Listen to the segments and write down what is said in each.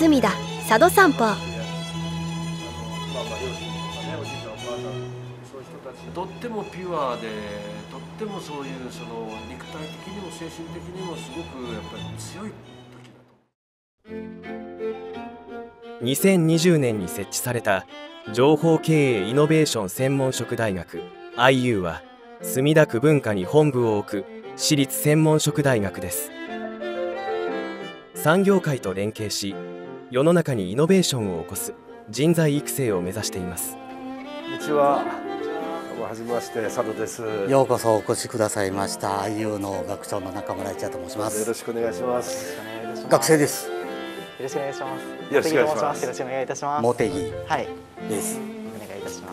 隅田佐渡散歩。とってもピュアでとってもそういうその肉体的にも精神的にもすごくやっぱり強い2020年に設置された情報経営イノベーション専門職大学 IU は墨田区文化に本部を置く私立専門職大学です産業界と連携し世の中にイノベーションを起こす人材育成を目指しています。こんにちは。はじめまして佐渡です。ようこそお越しくださいました。IU の学長の中村一也と申します。よろしくお願いします。学生ですよろしくお願いします。よろしくお願いします。よろしくお願いいたします。茂木はい。です。お願いいたしま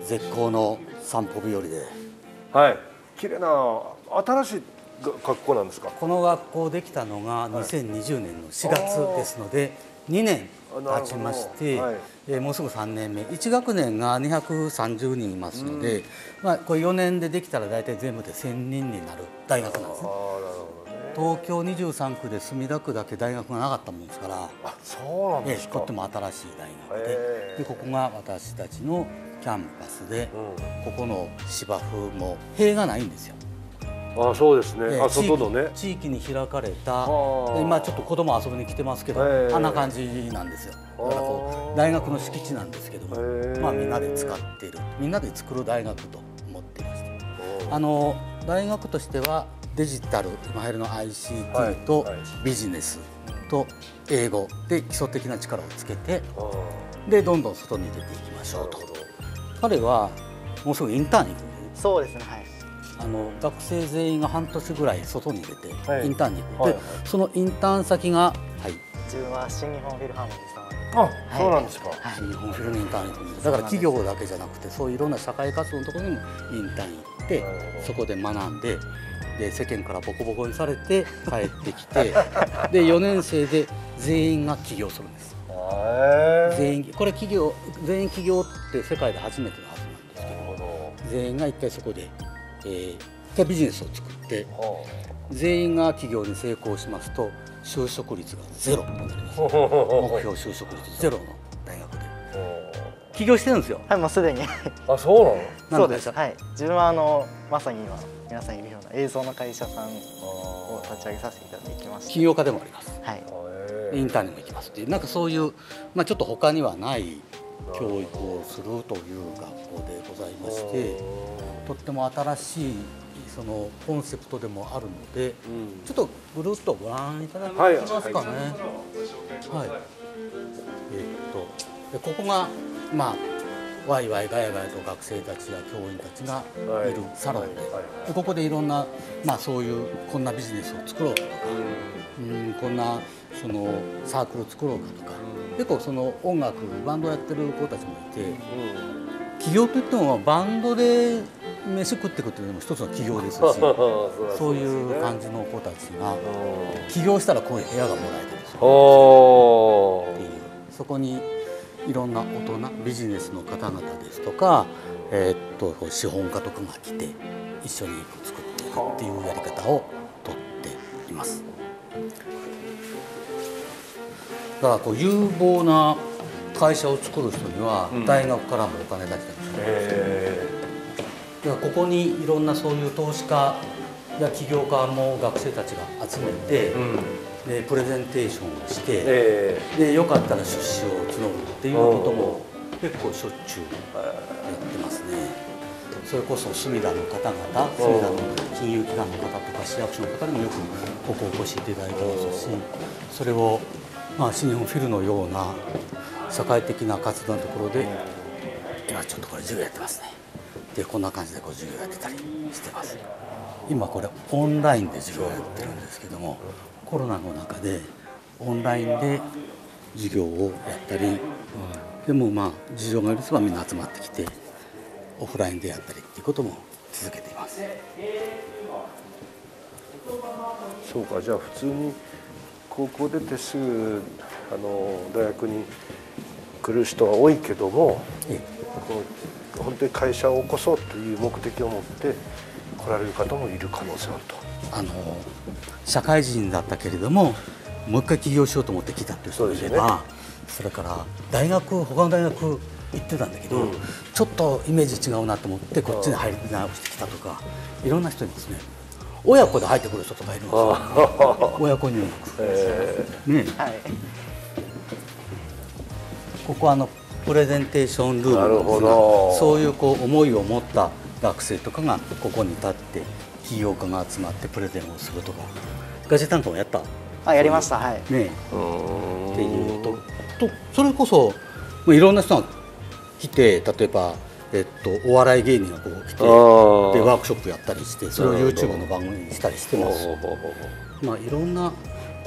す。絶好の散歩日和で。はい。綺麗な新しい学校なんですか？この学校できたのが2020年の4月ですので2年経ちまして、はい、えー、もうすぐ3年目。1学年が230人いますので、うん、まあ、これ4年でできたら大体全部で1000人になる大学なんですね。東京23区で墨田区だけ大学がなかったもんですからあそうなんですか、えー、とっても新しい大学ででここが私たちのキャンパスで、うん、ここの芝生も塀がないんですよ。あそうですね、え外のね。地域に開かれた今ちょっと子供遊びに来てますけど、えー、あんな感じなんですよ。だからこう大学の敷地なんですけども、え。ー、まあみんなで使っている。みんなで作る大学と思っていまして。あの大学としてはデジタル今流行りの ICT とビジネスと英語で基礎的な力をつけてでどんどん外に出ていきましょうと。彼はもうすぐインターンに行くそうですねはいあの学生全員が半年ぐらい外に出て、はい、インターンに行く、はい、でそのインターン先が、はい、自分は新日本フィルハーモニーさんあ、はい、そうなんですか、新日本フィルのインターンに行くんです。だから企業だけじゃなくてそういういろんな社会活動のところにもインターン行ってそこで学んでで世間からボコボコにされて帰ってきて で4年生で全員が起業するんです。全員これ企業全員起業って世界で初めてのはずなんですけど。全員が一回そこでえー、ビジネスを作って全員が企業に成功しますと就職率がゼロになります。目標就職率ゼロの大学で。起業してるんですよ。はいもうすでに。あそうなの？そうです。はい。自分はあのまさに今皆さんいるような映像の会社さんを立ち上げさせていただきました起業家でもあります。はい。インターンにも行きますっていうなんかそういうまあちょっと他にはない教育をするという学校でございましてとっても新しいそのコンセプトでもあるので、うん、ちょっとぐるっとご覧いただけますかね。はい、はい、えー、っとでここがまあワイワイガヤガヤと学生たちや教員たちがい。るサロンででここでいろんな、まあ、そういうこんなビジネスを作ろうとか、うん、こんなそのサークル作ろうかとか、結構その音楽バンドやってる子たちもいて、起業といってもバンドで飯食っていくっていうのも一つの起業ですし そういう感じの子たちが起業したらこういう部屋がもらえたりするっていう。そこにいろんな大人ビジネスの方々ですとか、えー、っと資本家とかが来て一緒に作っていくっていうやり方をとっています。だからこう有望な会社を作る人には大学からもお金出してるんですここにいろんなそういう投資家や起業家も学生たちが集めて、うん、でプレゼンテーションをして、えー、でよかったら出資を募るっていうことも結構しょっちゅうやってますね。それこそ隅田の方々隅田の金融機関の方とか市役所の方にもよくここお越しいただいてますしそれを、まあ、新日本フィルのような社会的な活動のところで今ちょっとこれ授業やってますね。でこんな感じでこう授業やってたりしてます今これオンラインで授業やってるんですけどもコロナの中でオンラインで授業をやったり、でもまあ事情が許せばみんな集まってきてオフラインでやったりっていうことも続けていますそうかじゃあ普通に高校出てすぐあの大学に来る人は多いけども、ええ。この本当に会社を起こそうという目的を持って来られる方もいる可能性あると。あの社会人だったけれどももう一回起業しようと思って来たっていう人もいればそ,、れから大学他の大学行ってたんだけど、うん。ちょっとイメージ違うなと思ってこっちに入り直してきたとかいろんな人いますね親子で入ってくる人とかいるんですよ。あ親子入学え。ねはい。ここはあのプレゼンテーションルームなんですがど。そういうこう思いを持った学生とかがここに立って起業家が集まってプレゼンをするとか。ガジェタンカもやった？あやりました。はい。ねっていうととそれこそいろんな人が来て例えば、えっと、お笑い芸人がこう来てでワークショップやったりしてそれを YouTube の番組にしたりしてます。まあ、いろんな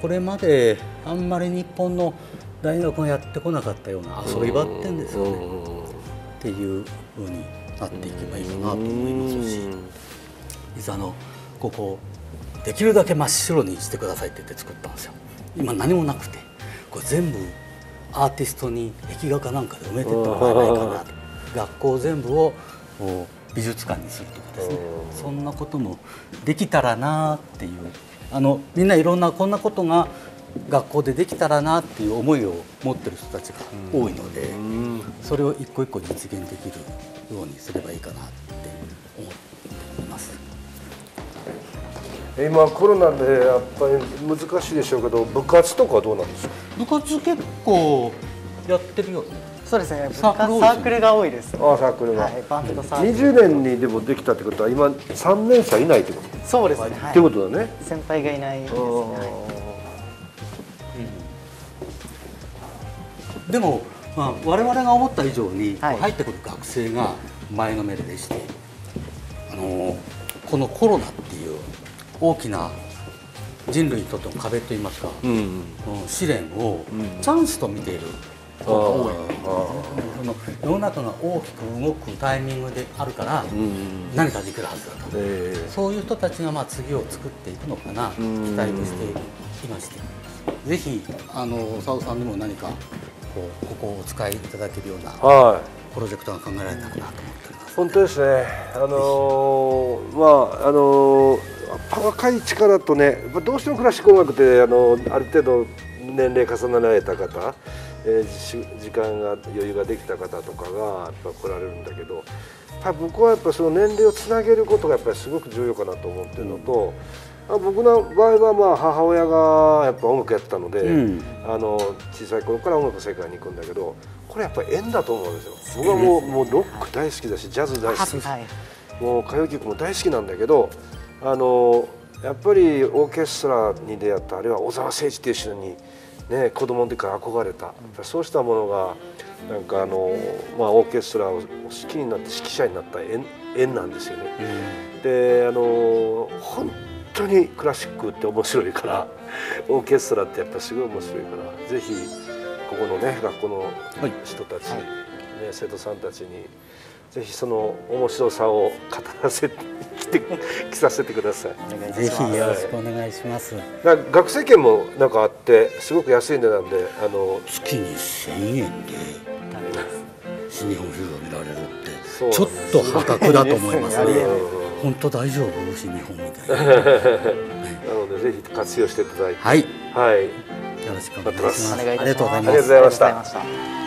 これまであんまり日本の大学がやってこなかったような遊び場ってんですよね。っていうふうになっていけばいいかなと思いますし。いざのここできるだけ真っ白にしてくださいって言って作ったんですよ。今何もなくてこれ全部アーティストに壁画かなんかで埋めてってもらえないかなと学校全部を美術館にするとかですね。うん。そんなこともできたらなっていう。あのみんないろんなこんなことが学校でできたらなっていう思いを持ってる人たちが多いので、うん。それを一個一個実現できるようにすればいいかなって思っています。今コロナでやっぱり難しいでしょうけど部活とかはどうなんですか？部活結構やってるよね。そうですね。サークルが多いです。ああサークルが、はいバンドサークル。20年にでもできたってことは今3年生はいないってこと、そうですね。ってはいことだね。先輩がいないですね。でも、まあ、我々が思った以上に、はい。入ってくる学生が前のめりでして、あのこのコロナっていう大きな人類にとっての壁といいますか、うんうん。試練をうん。チャンスと見ている子が多い、あその世の中が大きく動くタイミングであるから、うん。何かできるはずだと、ええ。そういう人たちがまあ次を作っていくのかな、期ん。待をしていまして、ぜひあの佐尾さんにも何かこうここをお使いいただけるようなはい。プロジェクトが考えられたらなと思っております。本当ですね、あのーまああのー若い力とね、どうしてもクラシック音楽ってあのある程度年齢重ねられた方、えーし時間が余裕ができた方とかがやっぱ来られるんだけど、僕はやっぱその年齢をつなげることがやっぱりすごく重要かなと思ってるのと、あ僕の場合はまあ母親がやっぱ音楽やってたので、うん。あの小さい頃から音楽の世界に行くんだけどこれやっぱり縁だと思うんですよ。僕はもうもうロック大好きだしジャズ大好き、はい。もう歌謡曲も大好きなんだけどあのやっぱりオーケストラに出会ったあるいは小沢誠一っていう人に、ね、子供の時から憧れた、そうしたものがなんかあの、まあ、オーケストラを好きになって指揮者になった縁縁なんですよね。であの本当にクラシックって面白いから オーケストラってやっぱすごい面白いからぜひここのね学校の人たち、ね、生徒さんたちにぜひその面白さを語らせてきて着させてください。お願いいたぜひよろしくお願いします。だから学生券もなんかあってすごく安い値段であの月に1000円で新日本フィルを見られるってちょっと破格だと思いますね。本当大丈夫？新日本みたいな。なのでぜひ活用していただいて。はい、よはい。ろしくお願いします。ます。ありがとうございます。ありがとうございました。ありがとうございました